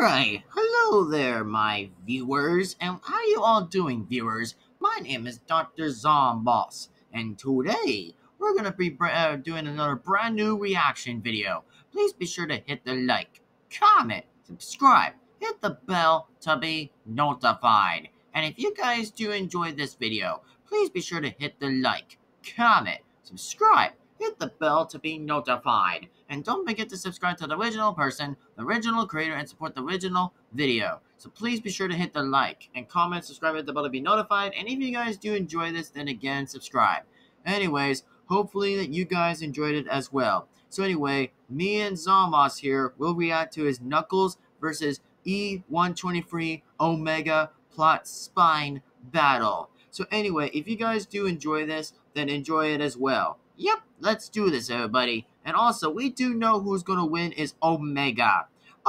Alright, hello there, my viewers, and how are you all doing, viewers? My name is Dr. Zomboss, and today we're gonna be uh, doing another brand new reaction video. Please be sure to hit the like, comment, subscribe, hit the bell to be notified. And if you guys do enjoy this video, please be sure to hit the like, comment, subscribe, hit the bell to be notified. And don't forget to subscribe to the original person, the original creator, and support the original video. So please be sure to hit the like and comment, subscribe, hit the bell to be notified. And if you guys do enjoy this, then again, subscribe. Anyways, hopefully that you guys enjoyed it as well. So anyway, me and Zomboss here will react to his Knuckles versus E123 Omega Pivot Sprite battle. So anyway, if you guys do enjoy this, then enjoy it as well. Yep, let's do this, everybody. And also, we do know who's going to win is Omega.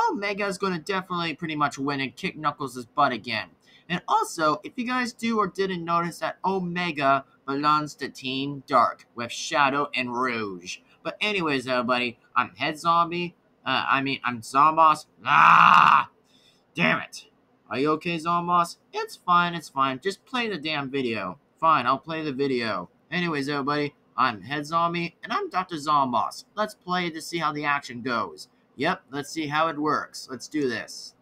Omega is going to definitely pretty much win and kick Knuckles' butt again. And also, if you guys do or didn't notice that Omega belongs to Team Dark with Shadow and Rouge. But anyways, everybody, I'm Head Zombie. Uh, I mean, I'm Zomboss. Ah! Damn it. Are you okay, Zomboss? It's fine, it's fine. Just play the damn video. Fine, I'll play the video. Anyways, everybody, I'm Head Zombie, and I'm Dr. Zomboss. Let's play to see how the action goes. Yep, let's see how it works. Let's do this.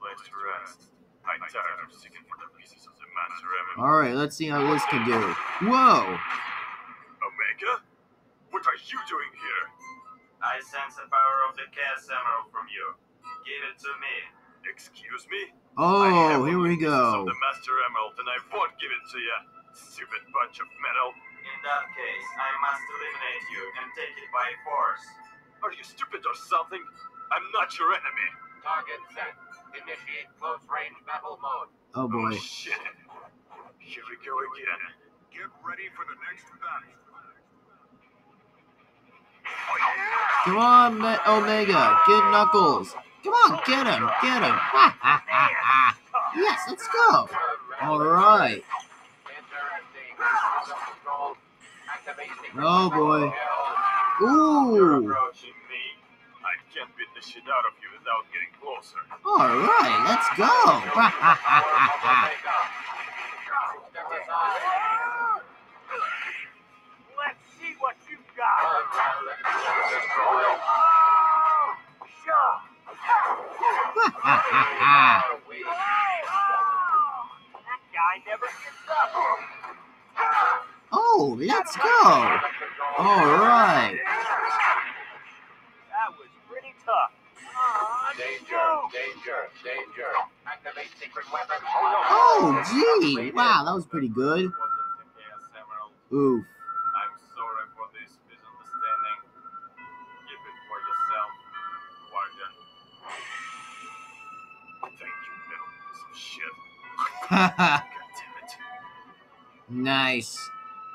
Place to rest. I'm tired of seeking for the pieces of the Master Emerald. Alright, let's see how this can do. Whoa! Omega? What are you doing here? I sense the power of the Chaos Emerald from you. Give it to me. Excuse me? Oh, I Oh, have here we go. Of the Master Emerald, and I won't give it to you. Stupid bunch of metal. In that case, I must eliminate you and take it by force. Are you stupid or something? I'm not your enemy. Target set. Initiate close range battle mode. Oh boy. Oh shit. Here we go again. Get ready for the next battle. Come on, Me- Omega. Get Knuckles. Come on, get him. Get him. Ha, ha, ha, ha. Yes, let's go. Alright. You without getting closer. Alright, let's go. Oh, let's go. Alright. That was pretty tough. Danger, shoot. danger, danger. Activate secret weapon. Oh, gee. Wow, that was pretty good. Wasn't the Chaos Emerald. Oof. I'm sorry for this misunderstanding. Keep it for yourself, Guardian. Thank you, little piece of shit. Ha ha. God damn it. Nice.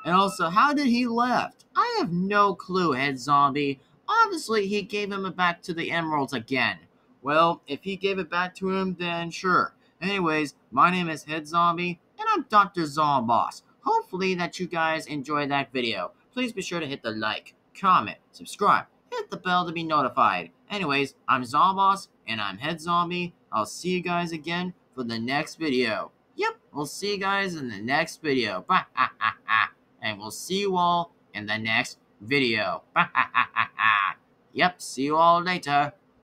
And also, how did he left? I have no clue, Head Zombie. Obviously, he gave him it back to the emeralds again. Well, if he gave it back to him, then sure. Anyways, my name is Head Zombie, and I'm Dr. Zomboss. Hopefully that you guys enjoyed that video. Please be sure to hit the like, comment, subscribe, hit the bell to be notified. Anyways, I'm Zomboss, and I'm Head Zombie. I'll see you guys again for the next video. Yep, we'll see you guys in the next video. Ha. And we'll see you all in the next video. Yep, see you all later.